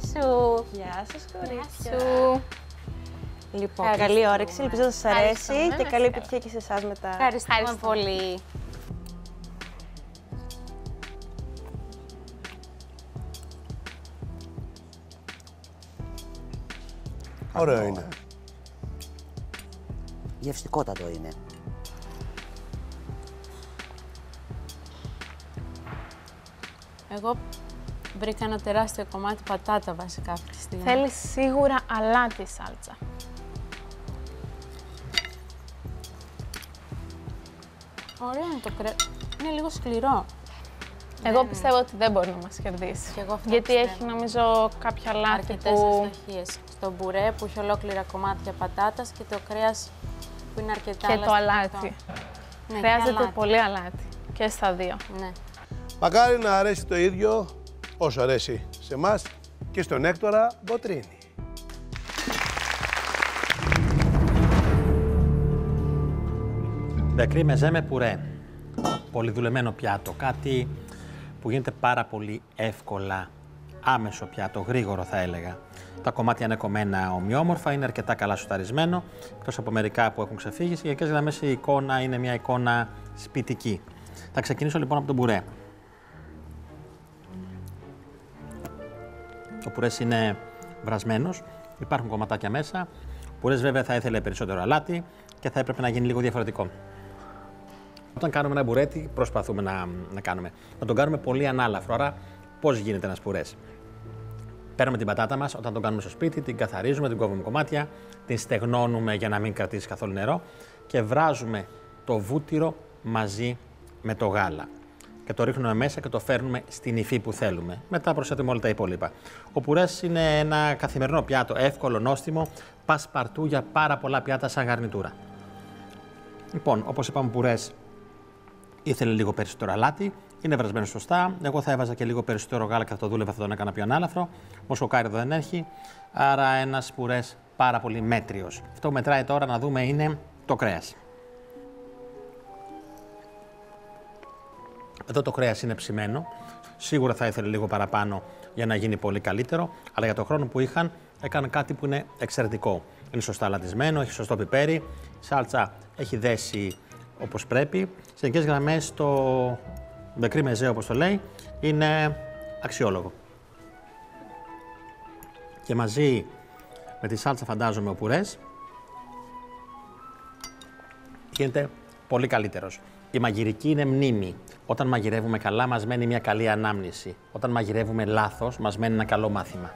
Γεια σου. Γεια σας κορίτσια. Γεια σου. Λοιπόν, Ευχαριστούμε. καλή όρεξη, ελπίζω να σας αρέσει Ευχαριστούμε, και μας καλή χαρά. επιτυχία και σε εσάς μετά. Ευχαριστούμε πολύ. Ωραίο είναι. Γευστικότατο είναι. Εγώ βρήκα ένα τεράστιο κομμάτι πατάτα βασικά αυτή τη στιγμή. Θέλεις σίγουρα αλάτι σάλτσα. Ωραίο είναι το κρέα. Είναι λίγο σκληρό. Εγώ πιστεύω ότι δεν μπορεί να μας κερδίσει. Και εγώ αυτό Γιατί πιστεύω. έχει νομίζω κάποια αλάτι Αρκετές που... αστοχίες. Στο μπουρέ που έχει ολόκληρα κομμάτια πατάτας και το κρέας που είναι αρκετά και το ελαστικό. αλάτι. Ναι, και Χρειάζεται αλάτι. πολύ αλάτι. Και στα δύο. Ναι. Μακάρι να αρέσει το ίδιο όσο αρέσει σε εμάς και στον Έκτορα Μποτρίνη. Μπεκρή μεζέ με πουρέ. Πολυδουλεμένο πιάτο. Κάτι που γίνεται πάρα πολύ εύκολα. Άμεσο πιάτο, γρήγορο θα έλεγα. Τα κομμάτια είναι κομμένα ομοιόμορφα, είναι αρκετά καλά σουταρισμμένο. Εκτός από μερικά που έχουν ξεφύγει, σε γενικές γραμμές η εικόνα είναι μια εικόνα σπιτική. Θα ξεκινήσω λοιπόν από τον πουρέ. Ο πουρές είναι βρασμένος, υπάρχουν κομματάκια μέσα. Ο πουρές βέβαια θα ήθελε περισσότερο αλάτι και θα έπρεπε να γίνει λίγο διαφορετικό. Όταν κάνουμε ένα μπουρέτι, προσπαθούμε να, να κάνουμε. Να τον κάνουμε πολύ ανάλαφρο. Άρα, πώς γίνεται ένας πουρές; Παίρνουμε την πατάτα μας, όταν τον κάνουμε στο σπίτι, την καθαρίζουμε, την κόβουμε κομμάτια, την στεγνώνουμε για να μην κρατήσει καθόλου νερό και βράζουμε το βούτυρο μαζί με το γάλα. Και το ρίχνουμε μέσα και το φέρνουμε στην υφή που θέλουμε. Μετά προσθέτουμε όλα τα υπόλοιπα. Ο πουρές είναι ένα καθημερινό πιάτο, εύκολο, νόστιμο, πα παρτού για πάρα πολλά πιάτα σαν γαρνιτούρα. Λοιπόν, όπως είπαμε, πουρές ήθελε λίγο περισσότερο αλάτι. Είναι βρασμένος σωστά. Εγώ θα έβαζα και λίγο περισσότερο γάλα και θα το δούλευα, θα τον έκανα πιο ανάλαφρο. Μοσοκάρι εδώ δεν έχει. Άρα ένας πουρές πάρα πολύ μέτριος. Αυτό που μετράει τώρα να δούμε είναι το κρέας. Εδώ το κρέας είναι ψημένο. Σίγουρα θα ήθελε λίγο παραπάνω για να γίνει πολύ καλύτερο. Αλλά για το χρόνο που είχαν, έκαναν κάτι που είναι εξαιρετικό. Είναι σωστά λατισμένο, έχει σωστό πιπέρι. Η σάλτσα έχει δέσει όπως πρέπει. Σε γενικές γραμμές το μπεκρί μεζέ, όπως το λέει, είναι αξιόλογο. Και μαζί με τη σάλτσα φαντάζομαι ο πουρές γίνεται Πολύ καλύτερος. Η μαγειρική είναι μνήμη. Όταν μαγειρεύουμε καλά, μας μένει μια καλή ανάμνηση. Όταν μαγειρεύουμε λάθος, μας μένει ένα καλό μάθημα.